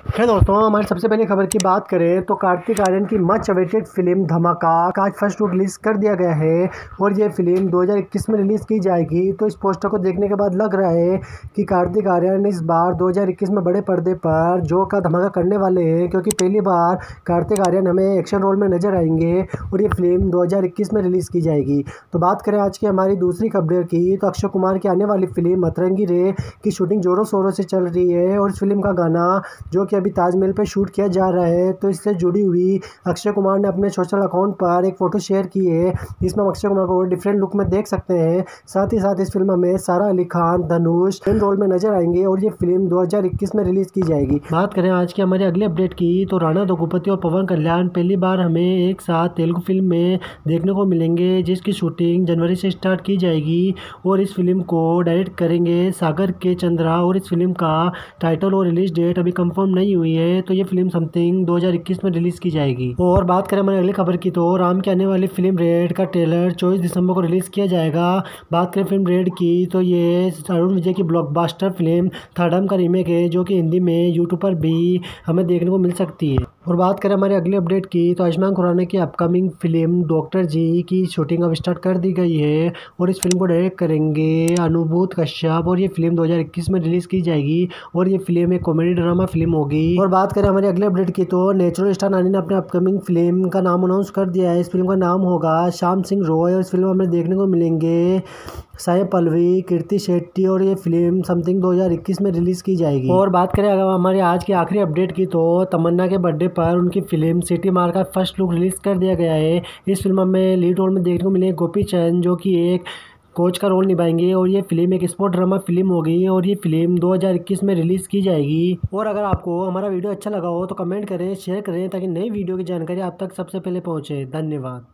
है दोस्तों, हमारी सबसे पहले खबर की बात करें तो कार्तिक आर्यन की मच अवेटेड फ़िल्म धमाका का आज फ़र्स्ट लुक रिलीज़ कर दिया गया है और ये फ़िल्म 2021 में रिलीज़ की जाएगी। तो इस पोस्टर को देखने के बाद लग रहा है कि कार्तिक आर्यन इस बार 2021 में बड़े पर्दे पर जो का धमाका करने वाले हैं, क्योंकि पहली बार कार्तिक आर्यन हमें एक्शन रोल में नज़र आएँगे और ये फ़िल्म दो हज़ार इक्कीस में रिलीज़ की जाएगी। तो बात करें आज की हमारी दूसरी खबर की तो अक्षय कुमार की आने वाली फ़िल्म मतरंगी रे की शूटिंग जोरों शोरों से चल रही है और इस फ़िल्म का गाना जो कि अभी ताजमहल पर शूट किया जा रहा है तो इससे जुड़ी हुई अक्षय कुमार ने अपने सोशल अकाउंट पर एक फ़ोटो शेयर की है, जिसमें अक्षय कुमार को डिफरेंट लुक में देख सकते हैं। साथ ही साथ इस फ़िल्म में सारा अली खान, धनुष इन रोल में नज़र आएँगे और ये फ़िल्म 2021 में रिलीज़ की जाएगी। बात करें आज की हमारी अगली अपडेट की तो राणा दगुपति और पवन कल्याण पहली बार हमें एक साथ तेलुगु फ़िल्म में देखने को मिलेंगे, जिसकी शूटिंग जनवरी से स्टार्ट की जाएगी और इस फ़िल्म को डायरेक्ट करेंगे सागर के चंद्रा और इस फ़िल्म का टाइटल और रिलीज़ डेट अभी कंफर्म नहीं हुई है तो ये फ़िल्म समथिंग 2021 में रिलीज़ की जाएगी। और बात करें हमारी अगली खबर की तो राम की आने वाली फ़िल्म रेड का ट्रेलर चौबीस दिसंबर को रिलीज़ किया जाएगा। बात करें फ़िल्म रेड की तो ये अरुण विजय की ब्लॉकबास्टर फ़िल्म थर्डम का रीमेक है, जो कि हिंदी में यूट्यूब पर भी हमें देखने को मिल सकती है। और बात करें हमारे अगले अपडेट की तो आयुष्मान खुराना की अपकमिंग फ़िल्म डॉक्टर जी की शूटिंग अब स्टार्ट कर दी गई है और इस फ़िल्म को डायरेक्ट करेंगे अनुभूत कश्यप और ये फ़िल्म 2021 में रिलीज़ की जाएगी और ये फ़िल्म एक कॉमेडी ड्रामा फ़िल्म होगी। और बात करें हमारे अगले अपडेट की तो नेचुरल स्टार नानी ने अपने अपकमिंग फ़िल्म का नाम अनाउंस कर दिया है। इस फ़िल्म का नाम होगा श्याम सिंह रॉय और इस फ़िल्म हमें देखने को मिलेंगे। साई पल्लवी, कीर्ति शेट्टी और ये फ़िल्म समथिंग 2021 में रिलीज़ की जाएगी। और बात करें अगर हमारे आज की आखिरी अपडेट की तो तमन्ना के बर्थडे पर उनकी फ़िल्म सिटी मार का फ़र्स्ट लुक रिलीज़ कर दिया गया है। इस फ़िल्म में लीड रोल में देखने को मिले गोपी चंद, जो कि एक कोच का रोल निभाएँगे। और ये फ़िल्म एक स्पोर्ट ड्रामा फ़िल्म होगी और ये फ़िल्म 2021 में रिलीज़ की जाएगी। और अगर आपको हमारा वीडियो अच्छा लगा हो तो कमेंट करें, शेयर करें, ताकि नई वीडियो की जानकारी आप तक सबसे पहले पहुँचे। धन्यवाद।